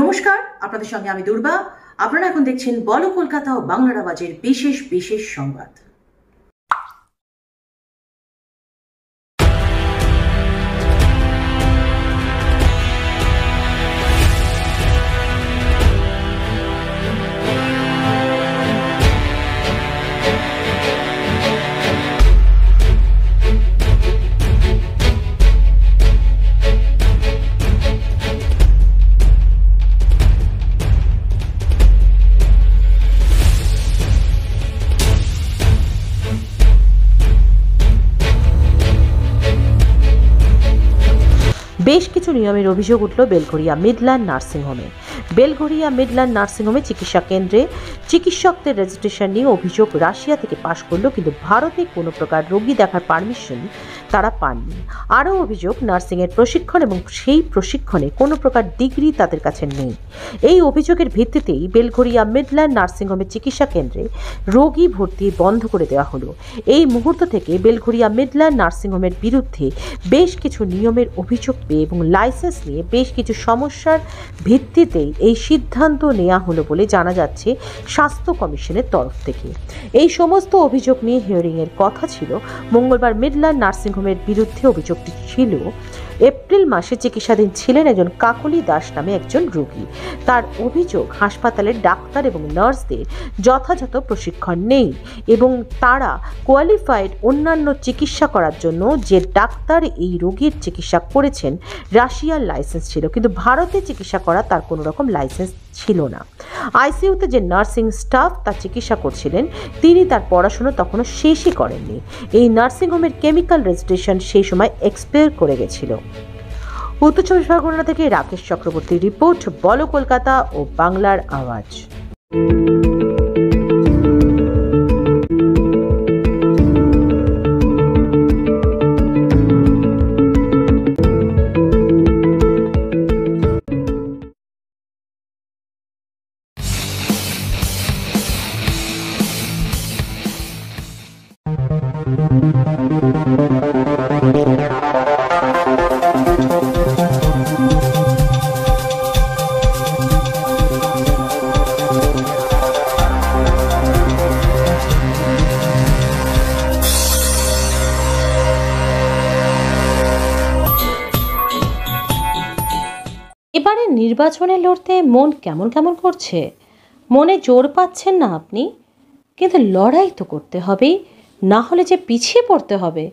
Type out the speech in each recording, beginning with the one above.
নমস্কার, আপনাদের সঙ্গে আমি দুর্বা। আপনারা এখন দেখছেন বল কলকাতা ও বাংলা রাবাজের বিশেষ বিশেষ সংবাদ। বেশ কিছু নিয়মের অভিযোগ উঠল বেলঘরিয়া মিডল্যান্ড নার্সিংহোমে। বেলঘরিয়া মিডল্যান্ড নার্সিংহোমে চিকিৎসা কেন্দ্রে চিকিৎসকদের রেজিস্ট্রেশন নিয়ে অভিযোগ রাশিয়া থেকে পাশ করল, কিন্তু ভারতে কোনো প্রকার রোগী দেখার পারমিশন তারা পাননি। আরও অভিযোগ, নার্সিংয়ের প্রশিক্ষণ এবং সেই প্রশিক্ষণে কোনো প্রকার ডিগ্রি তাদের কাছে নেই। এই অভিযোগের ভিত্তিতেই বেলঘরিয়া মিডল্যান্ড নার্সিংহোমের চিকিৎসা কেন্দ্রে রোগী ভর্তি বন্ধ করে দেওয়া হলো। এই মুহূর্ত থেকে বেলঘরিয়া মিডল্যান্ড নার্সিংহোমের বিরুদ্ধে বেশ কিছু নিয়মের অভিযোগ পেয়ে এবং লাইসেন্স নিয়ে বেশ কিছু সমস্যার ভিত্তিতেই এই সিদ্ধান্ত নেওয়া হলো বলে জানা যাচ্ছে স্বাস্থ্য কমিশনের তরফ থেকে। এই সমস্ত অভিযোগ নিয়ে হিয়ারিংয়ের কথা ছিল। মঙ্গলবার মিডল্যান্ড নার্সিংহোমের বিরুদ্ধে অভিযোগটি ছিল এপ্রিল মাসে চিকিৎসাধীন ছিলেন একজন কাকলি দাস নামে একজন রোগী। তার অভিযোগ হাসপাতালের ডাক্তার এবং নার্সদের যথাযথ প্রশিক্ষণ নেই এবং তারা কোয়ালিফাইড অন্যান্য চিকিৎসা করার জন্য যে ডাক্তার এই রোগীর চিকিৎসা করেছেন, রাশিয়ার লাইসেন্স ছিল। কিন্তু ভারতে চিকিৎসা করা তার কোনো রকম লাইসেন্স ছিল না। আইসিইউতে যে নার্সিং স্টাফ তার চিকিৎসা করছিলেন, তিনি তার পড়াশুনো তখনও শেষই করেননি। এই নার্সিংহোমের কেমিক্যাল রেজিস্ট্রেশন সেই সময় এক্সপায়ার করে গেছিল। উত্তর চব্বিশ পরগনা থেকে রাকেশ চক্রবর্তীর রিপোর্ট, বলো কলকাতা ও বাংলার আওয়াজ। এবারে নির্বাচনে লড়তে মন কেমন কেমন করছে? মনে জোর পাচ্ছেন না আপনি? কিন্তু লড়াই তো করতে হবেই। না হলে যে পিছিয়ে পড়তে হবে।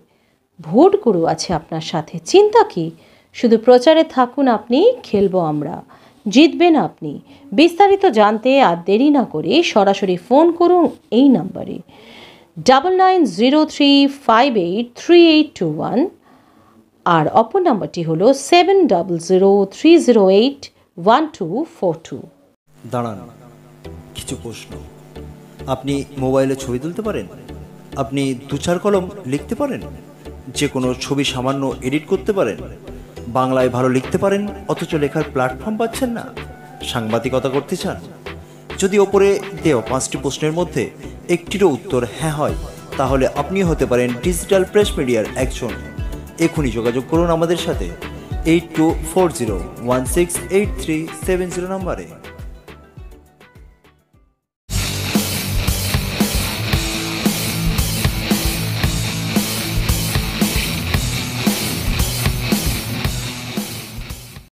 ভোট গুরু আছে আপনার সাথে। চিন্তা কি? শুধু প্রচারে থাকুন আপনি, খেলব আমরা। জিতবেন আপনি। বিস্তারিত জানতে আর দেরি না করে সরাসরি ফোন করুন এই নাম্বারে। Double nine zero three five eight three eight two one. আর অপর নাম্বারটি হলো seven double zero three zero eight one two four two. দাঁড়ান, কিছু প্রশ্ন। আপনি মোবাইলে ছবি তুলতে পারেন? আপনি দু চার কলম লিখতে পারেন? যে কোনো ছবি সামান্য এডিট করতে পারেন? বাংলায় ভালো লিখতে পারেন, অথচ লেখার প্ল্যাটফর্ম পাচ্ছেন না। সাংবাদিকতা করতে চান? যদি ওপরে দেওয়া পাঁচটি প্রশ্নের মধ্যে একটিরও উত্তর হ্যাঁ হয়, তাহলে আপনি হতে পারেন ডিজিটাল প্রেস মিডিয়ার একজন। এখনই যোগাযোগ করুন আমাদের সাথে, eight two four zero one six eight three seven zero নাম্বারে।